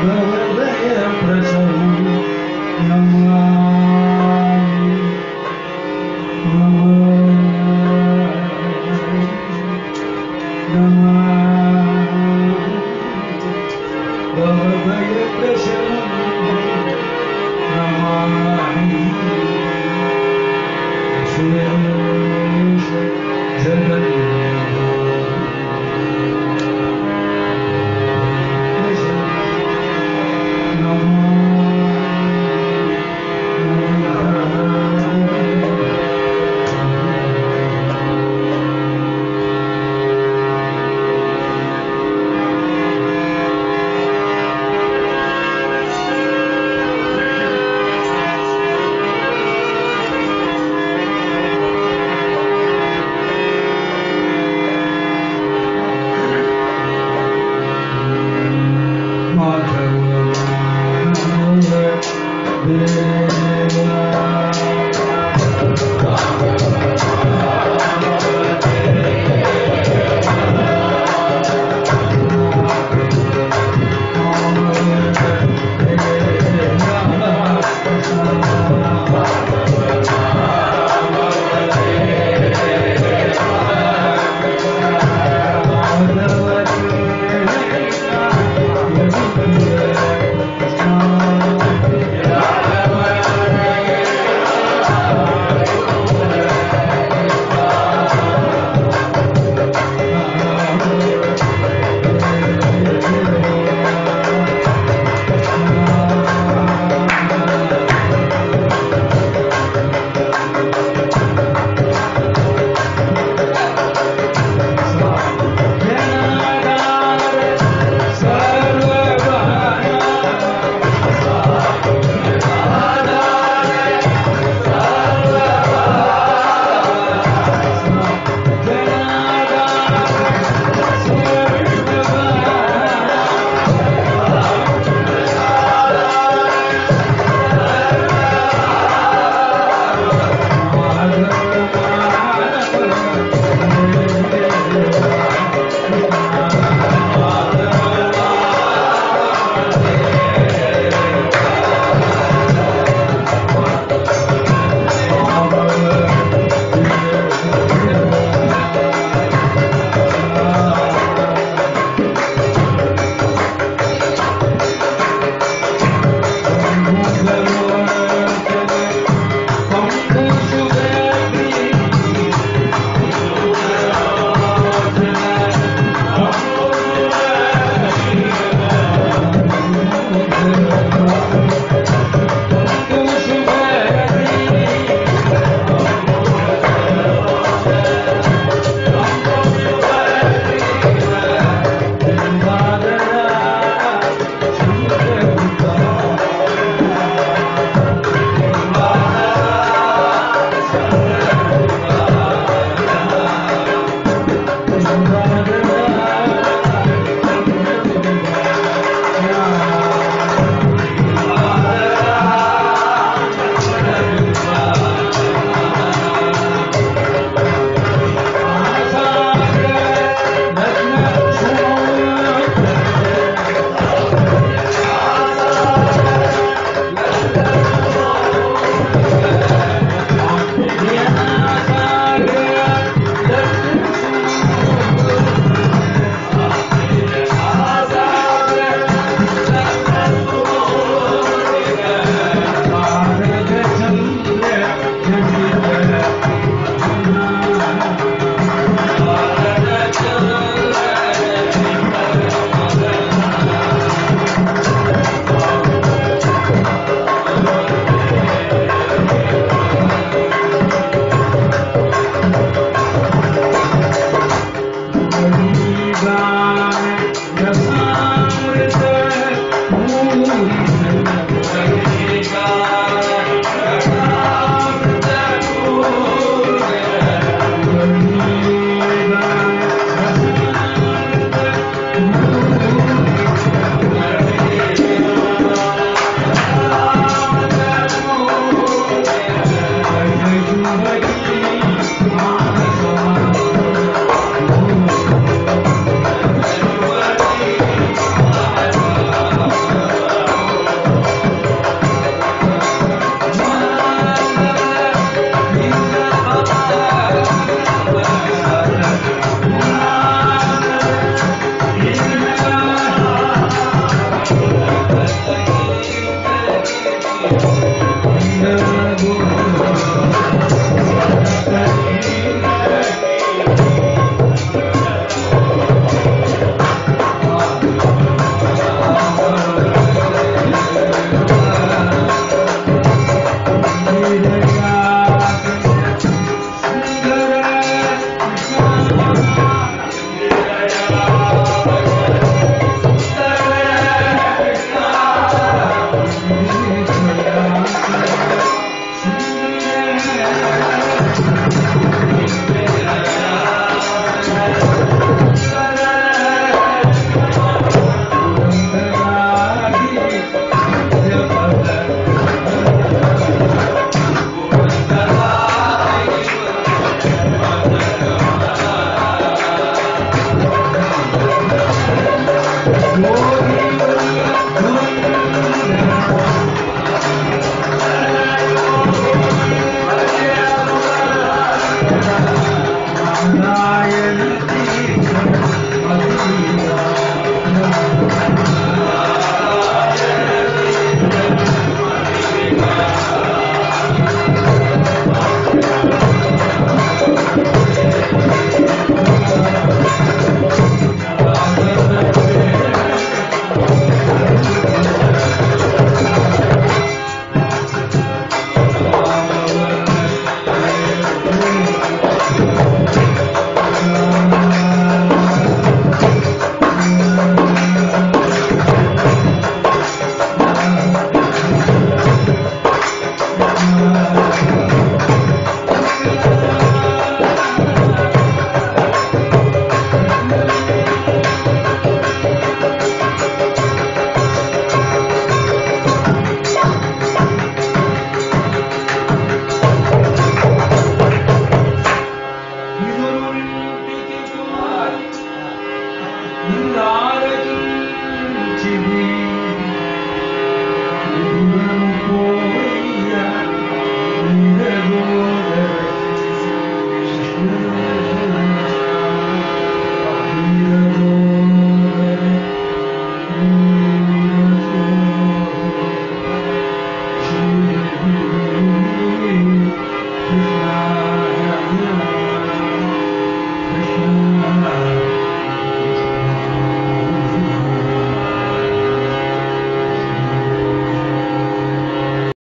Nor the empress